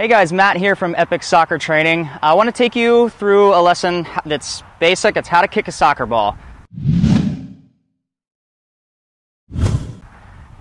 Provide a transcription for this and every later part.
Hey guys, Matt here from Epic Soccer Training. I want to take you through a lesson that's basic. It's how to kick a soccer ball.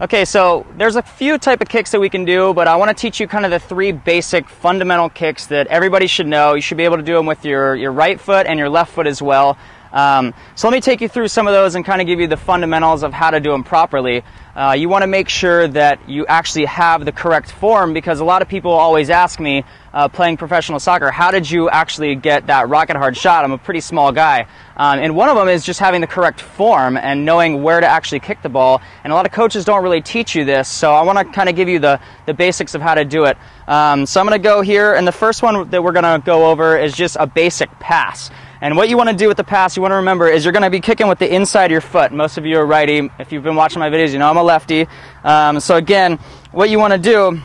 Okay, so there's a few type of kicks that we can do, but I want to teach you kind of the three basic fundamental kicks that everybody should know. You should be able to do them with your, your right foot and your left foot as well. Um, so let me take you through some of those and kind of give you the fundamentals of how to do them properly. Uh, you want to make sure that you actually have the correct form because a lot of people always ask me, uh, playing professional soccer, how did you actually get that rocket hard shot? I'm a pretty small guy. Um, and one of them is just having the correct form and knowing where to actually kick the ball. And a lot of coaches don't really teach you this, so I want to kind of give you the, the basics of how to do it. Um, so I'm going to go here, and the first one that we're going to go over is just a basic pass. And what you want to do with the pass, you want to remember, is you're going to be kicking with the inside of your foot. Most of you are righty. If you've been watching my videos, you know I'm a lefty. Um, so again, what you want to do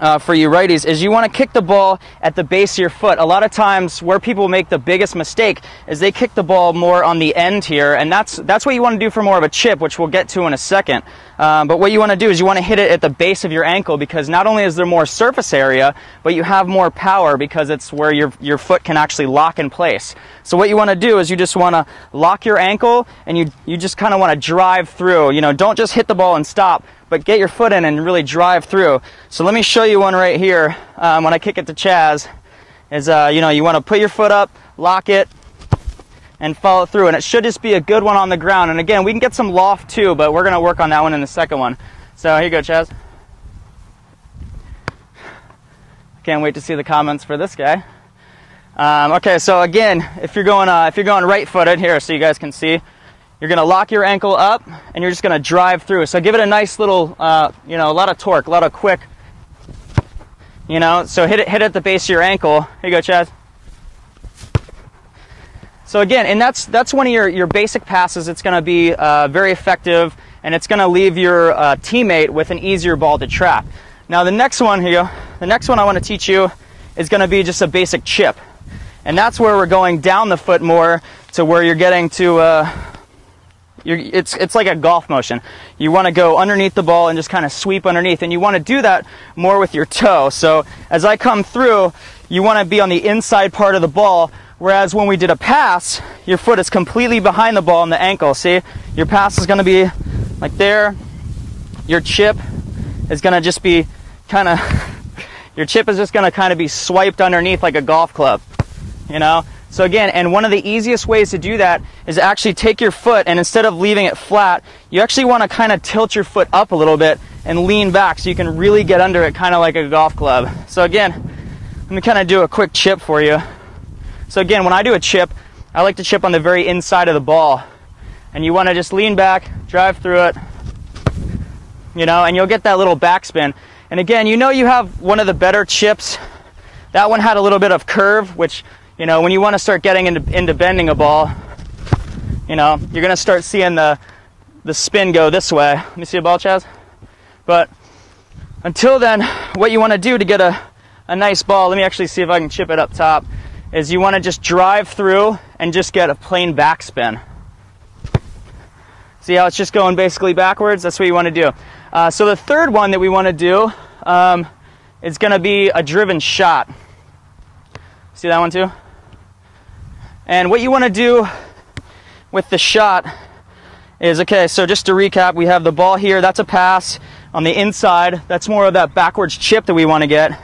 uh, for you righties is you want to kick the ball at the base of your foot. A lot of times where people make the biggest mistake is they kick the ball more on the end here, and that's that's what you want to do for more of a chip, which we'll get to in a second. Um, but what you want to do is you want to hit it at the base of your ankle because not only is there more surface area, but you have more power because it's where your your foot can actually lock in place. So what you want to do is you just want to lock your ankle and you you just kind of want to drive through. You know, don't just hit the ball and stop but get your foot in and really drive through. So let me show you one right here. Um, when I kick it to Chaz, is uh, you know you want to put your foot up, lock it, and follow through. And it should just be a good one on the ground. And again, we can get some loft too, but we're gonna work on that one in the second one. So here you go, Chaz. Can't wait to see the comments for this guy. Um, okay, so again, if you're going uh, if you're going right-footed here, so you guys can see, you're going to lock your ankle up and you're just going to drive through. So give it a nice little, uh, you know, a lot of torque, a lot of quick, you know. So hit it, hit it at the base of your ankle. Here you go, Chaz. So again, and that's that's one of your your basic passes. It's going to be uh, very effective, and it's going to leave your uh, teammate with an easier ball to trap. Now the next one here, the next one I want to teach you is going to be just a basic chip, and that's where we're going down the foot more to where you're getting to uh, you're, it's, it's like a golf motion. You want to go underneath the ball and just kind of sweep underneath. And you want to do that more with your toe. So as I come through, you want to be on the inside part of the ball. Whereas when we did a pass, your foot is completely behind the ball in the ankle. See, your pass is going to be like there. Your chip is going to just be kind of, your chip is just going to kind of be swiped underneath like a golf club, you know? So again, and one of the easiest ways to do that is actually take your foot and instead of leaving it flat, you actually want to kind of tilt your foot up a little bit and lean back so you can really get under it kind of like a golf club. So again, let me kind of do a quick chip for you. So again, when I do a chip, I like to chip on the very inside of the ball. And you want to just lean back, drive through it, you know, and you'll get that little backspin. And again, you know you have one of the better chips. That one had a little bit of curve, which you know, when you want to start getting into, into bending a ball, you know, you're going to start seeing the, the spin go this way. Let me see a ball, Chaz. But until then, what you want to do to get a, a nice ball, let me actually see if I can chip it up top, is you want to just drive through and just get a plain backspin. See how it's just going basically backwards? That's what you want to do. Uh, so the third one that we want to do um, is going to be a driven shot. See that one too? And what you want to do with the shot is okay, so just to recap, we have the ball here, that's a pass. On the inside, that's more of that backwards chip that we want to get.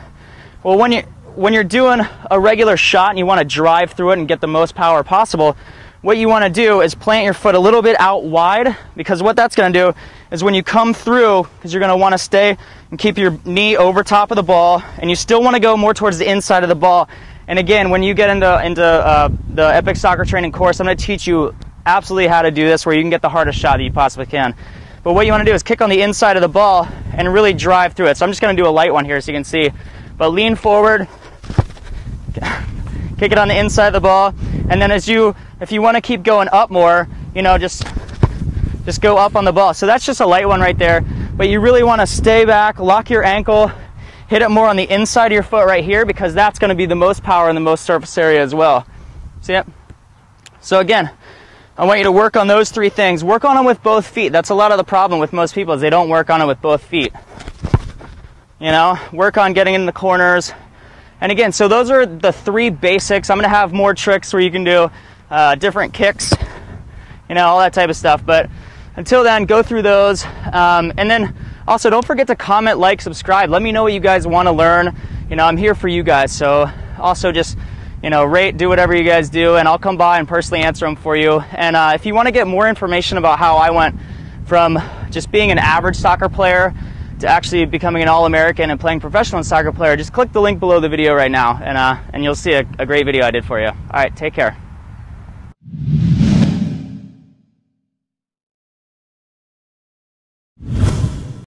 Well, when you when you're doing a regular shot and you want to drive through it and get the most power possible, what you want to do is plant your foot a little bit out wide because what that's going to do is when you come through, because you're going to want to stay and keep your knee over top of the ball, and you still want to go more towards the inside of the ball and again, when you get into, into uh, the Epic Soccer Training course, I'm going to teach you absolutely how to do this where you can get the hardest shot that you possibly can. But what you want to do is kick on the inside of the ball and really drive through it. So I'm just going to do a light one here so you can see. But lean forward, kick it on the inside of the ball, and then as you, if you want to keep going up more, you know, just just go up on the ball. So that's just a light one right there. But you really want to stay back, lock your ankle, hit it more on the inside of your foot right here because that's going to be the most power and the most surface area as well. See it? So again, I want you to work on those three things. Work on them with both feet. That's a lot of the problem with most people is they don't work on it with both feet. You know, work on getting in the corners, And again, so those are the three basics. I'm going to have more tricks where you can do uh, different kicks, you know, all that type of stuff. But until then, go through those. Um, and then also, don't forget to comment, like, subscribe. Let me know what you guys want to learn. You know, I'm here for you guys. So also just you know, rate, do whatever you guys do, and I'll come by and personally answer them for you. And uh, if you want to get more information about how I went from just being an average soccer player to actually becoming an All-American and playing professional soccer player, just click the link below the video right now, and uh, and you'll see a, a great video I did for you. All right, take care.